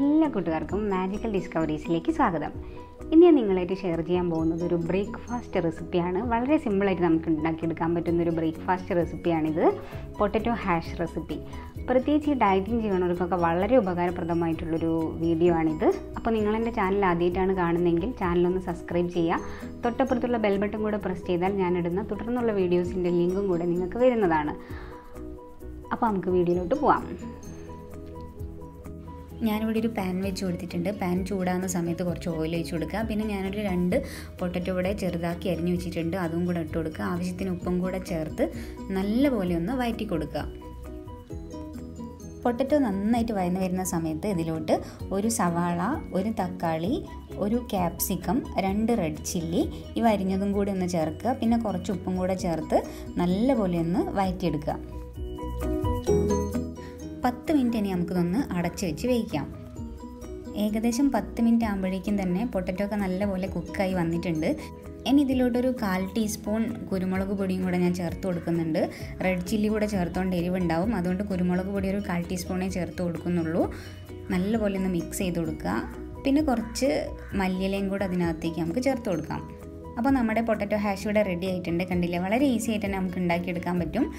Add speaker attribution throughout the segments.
Speaker 1: കൂട്ടുകാർക്കും മാജിക്കൽ ഡിസ്കവറീസിലേക്ക് സ്വാഗതം. ഇന്ന് ഞാൻ നിങ്ങളായിട്ട് ഷെയർ ചെയ്യാൻ പോകുന്നത് ഒരു ബ്രേക്ക്ഫാസ്റ്റ് റെസിപ്പിയാണ് വളരെ സിമ്പിളായിട്ട് നമുക്ക് ഉണ്ടാക്കിയെടുക്കാൻ പറ്റുന്ന ഒരു ബ്രേക്ക്ഫാസ്റ്റ് റെസിപ്പിയാണിത് പൊട്ടറ്റോ ഹാഷ് റെസിപ്പി പ്രത്യേകിച്ച് ഈ ഡയറ്റിംഗ് ചെയ്യുന്നവർക്കൊക്കെ വളരെ ഉപകാരപ്രദമായിട്ടുള്ളൊരു വീഡിയോ ആണിത് അപ്പോൾ നിങ്ങൾ എന്റെ ചാനൽ ആദ്യമായിട്ടാണ് കാണുന്നതെങ്കിൽ ചാനലൊന്ന് സബ്സ്ക്രൈബ് ചെയ്യുക. തൊട്ടപ്പുറത്തുള്ള ബെൽ ബട്ടൺ കൂടെ പ്രസ് ചെയ്താൽ ഞാനിടുന്ന തുടർന്നുള്ള വീഡിയോസിന്റെ ലിങ്കും കൂടെ നിങ്ങൾക്ക് വരുന്നതാണ്. അപ്പോൾ നമുക്ക് വീഡിയോയിലോട്ട് പോവാം.
Speaker 2: ഞാനിവിടെ ഒരു പാൻ വെച്ച് കൊടുത്തിട്ടുണ്ട്. പാൻ ചൂടാകുന്ന സമയത്ത് കുറച്ച് ഓയിൽ ഒഴിച്ച് കൊടുക്കുക. പിന്നെ ഞാനൊരു രണ്ട് പൊട്ടറ്റോ കൂടെ ചെറുതാക്കി അരിഞ്ഞു വെച്ചിട്ടുണ്ട്. അതും കൂടെ ഇട്ട് കൊടുക്കുക. ആവശ്യത്തിന് ഉപ്പും കൂടെ ചേർത്ത് നല്ലപോലെ ഒന്ന് വയറ്റി കൊടുക്കുക. പൊട്ടറ്റോ നന്നായിട്ട് വയന്ന് വരുന്ന സമയത്ത് ഇതിലോട്ട് ഒരു സവാള ഒരു തക്കാളി ഒരു ക്യാപ്സിക്കം രണ്ട് റെഡ് ചില്ലി ഇവ അരിഞ്ഞതും കൂടി ഒന്ന് ചേർക്കുക. പിന്നെ കുറച്ച് ഉപ്പും കൂടെ ചേർത്ത് നല്ലപോലെ ഒന്ന് വഴറ്റിയെടുക്കുക പത്ത് മിനിറ്റ് ഇനി നമുക്കിതൊന്ന് അടച്ചു വെച്ച് വേവിക്കാം. ഏകദേശം പത്ത് മിനിറ്റ് ആകുമ്പോഴേക്കും തന്നെ പൊട്ടറ്റോ ഒക്കെ നല്ലപോലെ കുക്കായി വന്നിട്ടുണ്ട്. ഇനി ഇതിലോട്ടൊരു കാൽ ടീസ്പൂൺ കുരുമുളക് പൊടിയും കൂടെ ഞാൻ ചേർത്ത് കൊടുക്കുന്നുണ്ട്. റെഡ് ചില്ലി കൂടെ ചേർത്തുകൊണ്ട് എരിവുണ്ടാവും. അതുകൊണ്ട് കുരുമുളക് പൊടി ഒരു കാൽ ടീസ്പൂണേ ചേർത്ത് കൊടുക്കുന്നുള്ളൂ. നല്ലപോലെ ഒന്ന് മിക്സ് ചെയ്ത് കൊടുക്കുക. പിന്നെ കുറച്ച് മല്ലിയിലയും കൂടെ അതിനകത്തേക്ക് നമുക്ക് ചേർത്ത് കൊടുക്കാം. അപ്പോൾ നമ്മുടെ പൊട്ടറ്റോ ഹാഷ് ഇവിടെ റെഡി ആയിട്ടുണ്ട്. കണ്ടില്ലേ? വളരെ ഈസി ആയിട്ട് തന്നെ നമുക്ക് ഉണ്ടാക്കിയെടുക്കാൻ പറ്റും.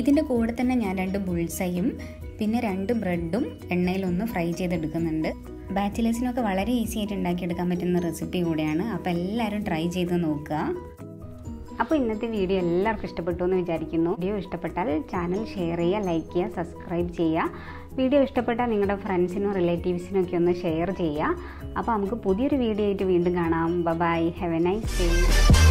Speaker 2: ഇതിന്റെ കൂടെ തന്നെ ഞാൻ രണ്ട് ബുൾസയും പിന്നെ രണ്ട് ബ്രെഡും എണ്ണയിലൊന്ന് ഫ്രൈ ചെയ്തെടുക്കുന്നുണ്ട്. ബാച്ചിലേഴ്സിനൊക്കെ വളരെ ഈസി ആയിട്ട് ഉണ്ടാക്കിയെടുക്കാൻ പറ്റുന്ന റെസിപ്പി കൂടെയാണ്. അപ്പോൾ എല്ലാവരും ട്രൈ ചെയ്ത് നോക്കുക.
Speaker 1: അപ്പോൾ ഇന്നത്തെ വീഡിയോ എല്ലാവർക്കും ഇഷ്ടപ്പെട്ടു എന്ന് വിചാരിക്കുന്നു. വീഡിയോ ഇഷ്ടപ്പെട്ടാൽ ചാനൽ ഷെയർ ചെയ്യുക ലൈക്ക് ചെയ്യുക സബ്സ്ക്രൈബ് ചെയ്യുക. വീഡിയോ ഇഷ്ടപ്പെട്ടാൽ നിങ്ങളുടെ ഫ്രണ്ട്സിനും റിലേറ്റീവ്സിനും ഒക്കെ ഒന്ന് ഷെയർ ചെയ്യുക. അപ്പോൾ നമുക്ക് പുതിയൊരു വീഡിയോ ആയിട്ട് വീണ്ടും കാണാം. Bye have a nice day